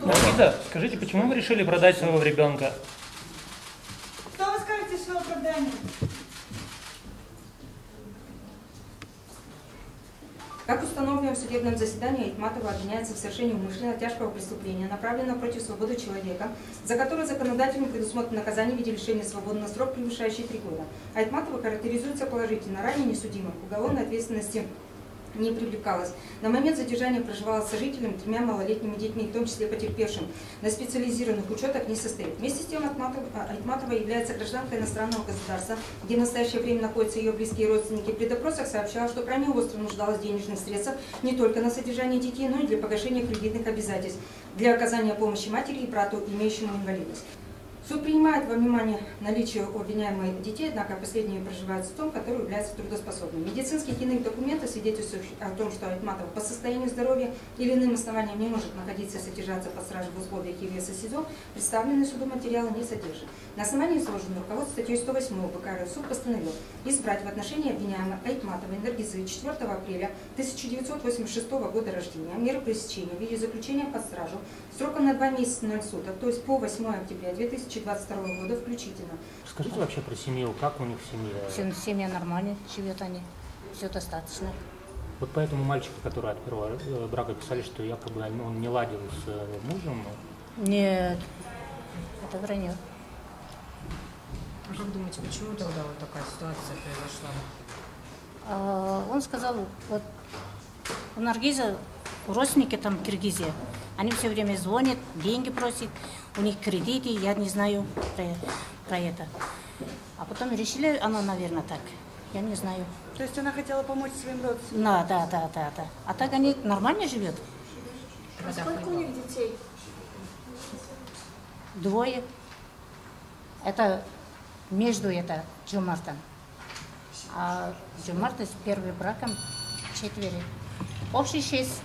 Маргарита, скажите, почему вы решили продать своего ребенка? Что вы скажете в свое оправдание? Как установлено в судебном заседании, Айтматова обвиняется в совершении умышленного тяжкого преступления, направленного против свободы человека, за которое законодателем предусмотрено наказание в виде лишения свободы на срок, превышающий три года. Айтматова характеризуется положительно. Ранее несудимых к уголовной ответственности не привлекалась. На момент задержания проживала с сожителем, тремя малолетними детьми, в том числе потерпевшим. На специализированных учетах не состоит. Вместе с тем Айтматова, Айтматова является гражданкой иностранного государства, где в настоящее время находятся ее близкие родственники. При допросах сообщала, что крайне остро нуждалась в денежных средствах не только на содержание детей, но и для погашения кредитных обязательств, для оказания помощи матери и брату, имеющему инвалидность. Суд принимает во внимание наличие у обвиняемой детей, однако последние проживают с том, который является трудоспособным. Медицинские и иные документы, свидетельствующие о том, что Айтматова по состоянию здоровья или иным основаниям не может находиться и содержаться под стражей в условиях ЕВС СИЗО, представленные суду материалы не содержат. На основании изложенного руководства статьей 108 БК суд постановил избрать в отношении обвиняемой Айтматовой Энергизы 4 апреля 1986 года рождения меры пресечения в виде заключения под стражу сроком на 2 месяца 0 суток, то есть по 8 октября 2000 2022 года включительно. Скажите вообще про семью, как у них семья? Семья нормально, живет они, все достаточно. Вот поэтому мальчика, который от первого э, брака писали, что якобы он не ладил с э, мужем. Нет, это вранье. А как думаете, почему тогда вот такая ситуация произошла? А, он сказал, вот у Наргиза родственники там в Киргизии, они все время звонят, деньги просят, у них кредиты, я не знаю про, про это. А потом решили, она, наверное, так. Я не знаю. То есть она хотела помочь своим родственникам? Да, да, да, да, да. А так они нормально живет. А сколько у них детей? Двое. Это между это Джумартом. А Джумарта с первым браком четверо. Общий шесть.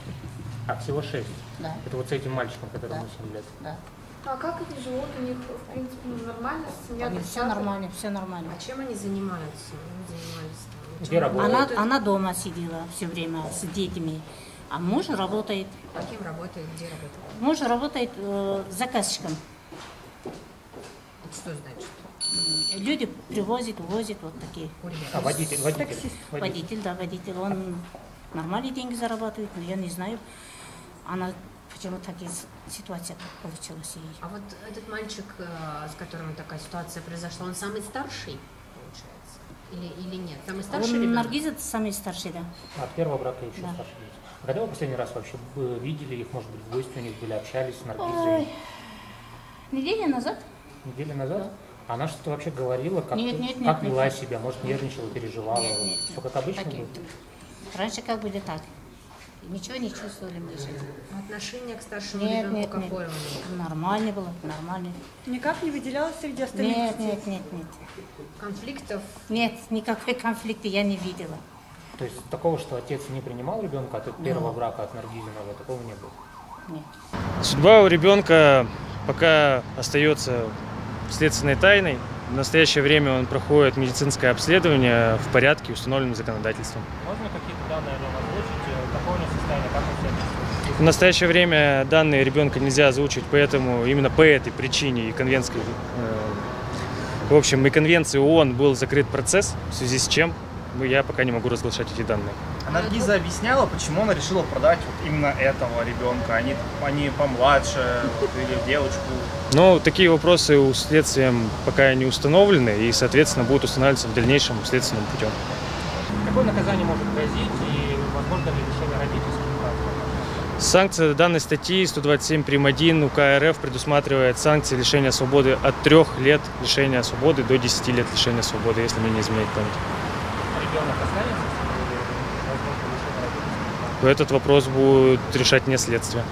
А, всего шесть? Да. Это вот с этим мальчиком, которому Да. 7 лет? Да. А как они живут? У них, в принципе, ну, нормально, семья все достаточно? нормально, все нормально. А чем они занимаются? Они занимались там? Где работают? Она, она дома сидела все время с детьми, а муж работает. А кем работает? Где работает? Муж работает э, заказчиком. Что значит? Люди привозят, увозят вот такие. А, водитель, водитель. Водитель, да, водитель. Он нормальные деньги зарабатывает, но я не знаю. Она почему такая с- ситуация получилась ей. А вот этот мальчик, э, с которым такая ситуация произошла, он самый старший, получается? Или, или нет? Самый старший Он ребенок? Наргиз это самый старший, да. А От первого брака еще Да. старше дети. А когда вы последний раз вообще видели их, может быть, в гости у них были, общались с Ой. Наргизой? Неделю назад Неделю назад? Она что-то вообще говорила, как, Нет, нет, как нет, вела нет. себя, может, нервничала, переживала? Нет, нет, Все как обычно Такие. было? Раньше как были так. Ничего не чувствовали сейчас. А Отношение к старшему Нет, ребенку нет, какое нет. них? Нормально было, нормально. Никак не выделялась среди остальных Нет, детей? нет, нет, нет. Конфликтов? Нет, никакой конфликта я не видела. То есть такого, что отец не принимал ребенка от первого брака, от Наргизиного, такого не было? Нет. Судьба у ребенка пока остается следственной тайной. В настоящее время он проходит медицинское обследование в порядке, установленном законодательством. Можно какие-то данные о нем озвучить? Э, Какое у него состояние, как он себя? В настоящее время данные ребенка нельзя озвучить, поэтому именно по этой причине и конвенции, э, в общем, и конвенции ООН был закрыт процесс, в связи с чем я пока не могу разглашать эти данные. А Наргиза объясняла, почему она решила продать вот именно этого ребенка, а не, а не помладше вот, или девочку. Но такие вопросы у следствием пока не установлены и, соответственно, будут устанавливаться в дальнейшем следственным путем. Какое наказание может грозить и возможно ли лишение родительских прав? Санкция данной статьи 127 прим. 1 УК РФ предусматривает санкции лишения свободы от 3 лет лишения свободы до 10 лет лишения свободы, если мне не изменяет память. Ребенок останется или возможно лишение родительских прав? Этот вопрос будет решать не следствие.